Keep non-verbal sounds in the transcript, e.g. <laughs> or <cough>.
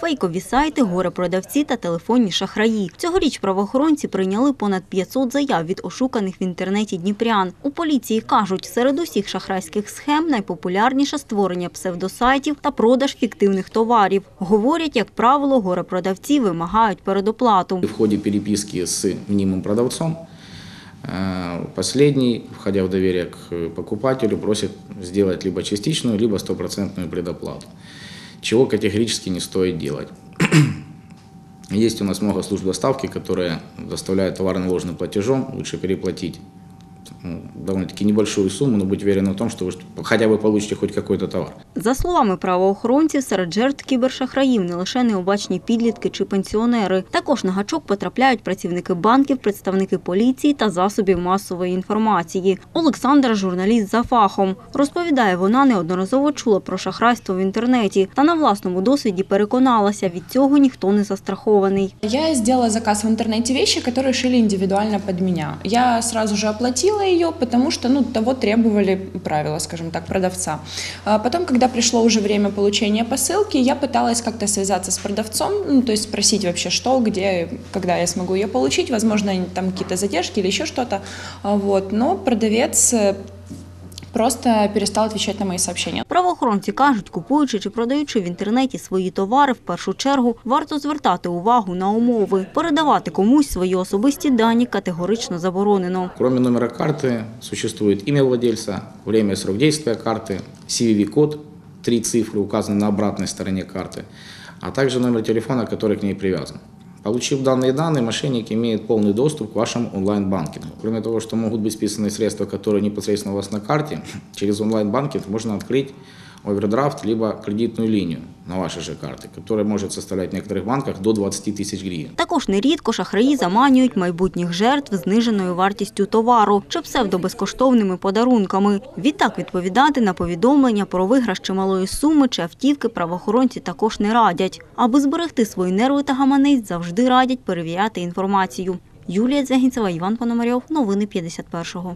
Фейкові сайти, горе-продавці та телефонні шахраї. Цьогоріч правоохоронці прийняли понад 500 заяв від ошуканих в інтернеті дніпрян. У поліції кажуть, серед усіх шахрайських схем найпопулярніше створення псевдосайтів та продаж фіктивних товарів. Говорять, як правило, горе-продавці вимагають передоплату. В ходе переписки с мнимым продавцом э, последний, входя в доверие к покупателю, просит сделать либо частичную, либо стопроцентную предоплату, чего категорически не стоит делать. <clears throat> Есть у нас много служб доставки, которые доставляют товар наложенным платежом, лучше переплатить ну, довольно-таки небольшую сумму, но быть уверенным в том, что вы хотя бы получите хоть какой-то товар. За словами правоохоронців, серед жертв кібершахраїв не лише необачні підлітки чи пенсіонери. Також на гачок потрапляють працівники банків, представники поліції та засобів масової інформації. Олександра – журналіст за фахом. Розповідає, вона неодноразово чула про шахрайство в інтернеті та на власному досвіді переконалася, від цього ніхто не застрахований. Я сделала заказ в интернете вещи, которые шили индивидуально под меня. Я сразу же оплатила Ее, потому что ну, того требовали правила, скажем так, продавца. А Потом, когда пришло уже время получения посылки, я пыталась как-то связаться с продавцом, ну, то есть спросить вообще, что, где, когда я смогу ее получить. Возможно, там какие-то задержки или еще что-то. А, Вот. Но продавец просто перестал отвечать на мои сообщения. Правоохоронці кажуть, купуючи чи продаючи в інтернеті свої товари, в першу чергу варто звертати увагу на умови. Передавати комусь свої особисті дані категорично заборонено. Кроме номера карты, существует имя владельца, время и срок действия карты, CVV-код, три цифры указаны на обратной стороне карты, а также номер телефона, который к ней привязан. Получив данные данные, мошенник имеет полный доступ к вашему онлайн-банкингу. Кроме того, что могут быть списаны средства, которые непосредственно у вас на карте, <laughs> через онлайн-банкинг можно открыть овердрафт, либо кредитную линию на ваши же карты, которая может составлять в некоторых банках до 20 тысяч гривен. Також нерідко шахраї заманюють майбутніх жертв зниженою вартістю товару чи псевдобезкоштовними подарунками. Відтак відповідати на повідомлення про виграш чималої суми чи автівки правоохоронці також не радять. Аби зберегти свої нерви та гаманець, завжди радять перевіряти інформацію. Юлія Дзягінцева, Іван Пономарьов. Новини 51-го.